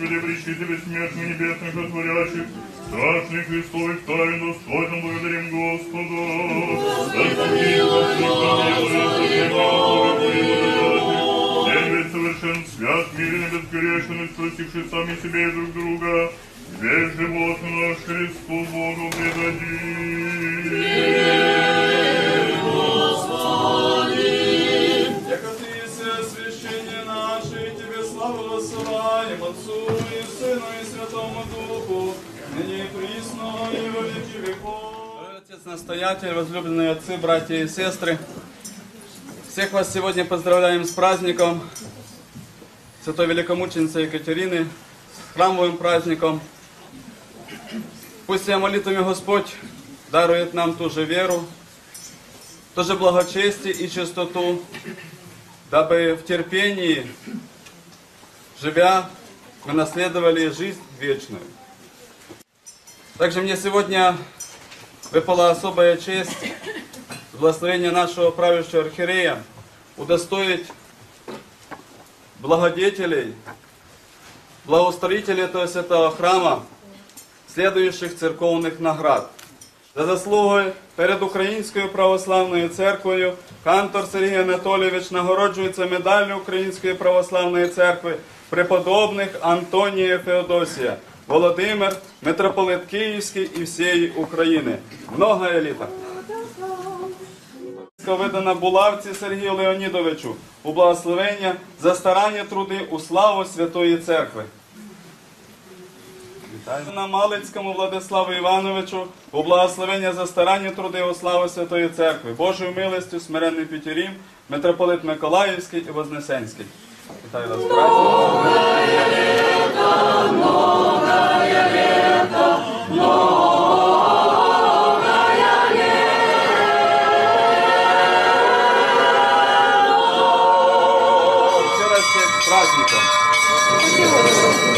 людей, вречите бессмертных небесных отворящих, страшных Христовых тайн достойно благодарим Господа. Господи, День ведь совершен свят, мирен и безгрешен, спросивший сами себе и друг друга, весь живот наш Христу Богу предадим. славу воссылаем Отцу и Сыну и Святому Духу, ныне и присно и во веки веков. Отец-настоятель, возлюбленные отцы, братья и сестры, всех вас сегодня поздравляем с праздником Святой Великомученицы Екатерины, с храмовым праздником. Пусть я молитвами Господь дарует нам ту же веру, то же благочестие и чистоту, дабы в терпении, живя, мы наследовали жизнь вечную. Также мне сегодня выпала особая честь с благословения нашего правящего архиерея удостоить благодетелей, благоустроителей этого святого храма следующих церковних наград. За заслуги перед Українською православною церквою кантор Сергій Анатолійович нагороджується медаллю Української православної церкви преподобних Антонія Феодосія, Володимир, митрополит Київський і всієї України. Много еліта. Видана Булавці Сергію Леонідовичу у благословення за старання труди у славу Святої Церкви. На Малицькому Владиславу Івановичу у благословення за старання труди у славу Святої Церкви, Божою милостю, смиренний Пітюрім, митрополит Миколаївський і Вознесенський. Вітаю вас праздником.